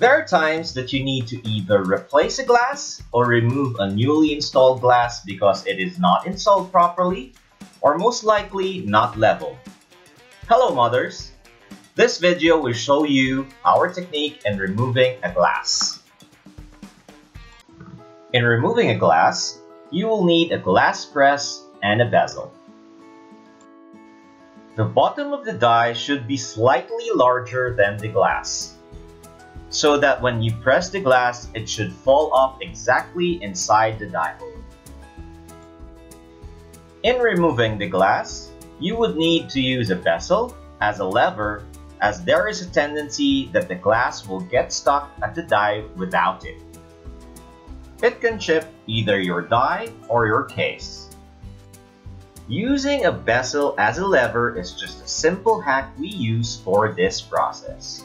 There are times that you need to either replace a glass or remove a newly installed glass because it is not installed properly or most likely not level. Hello mothers! This video will show you our technique in removing a glass. In removing a glass, you will need a glass press and a bezel. The bottom of the die should be slightly larger than the glass, so that when you press the glass, it should fall off exactly inside the die hole. In removing the glass, you would need to use a bezel as a lever as there is a tendency that the glass will get stuck at the die without it. It can chip either your die or your case. Using a bezel as a lever is just a simple hack we use for this process.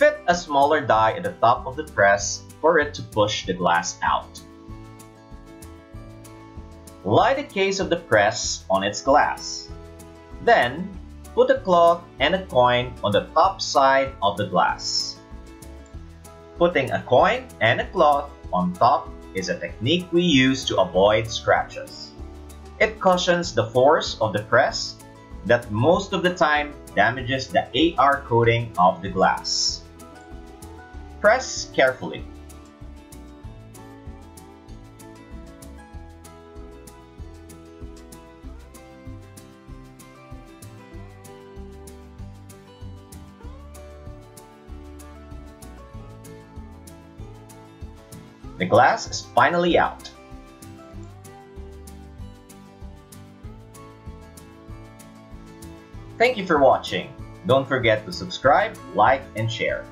Fit a smaller die at the top of the press for it to push the glass out. Lie the case of the press on its glass. Then, put a cloth and a coin on the top side of the glass. Putting a coin and a cloth on top is a technique we use to avoid scratches. It cushions the force of the press that most of the time damages the AR coating of the glass. Press carefully. The glass is finally out. Thank you for watching. Don't forget to subscribe, like, and share.